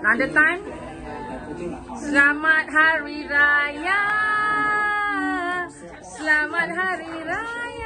Another time. Selamat Hari Raya. Selamat Hari Raya.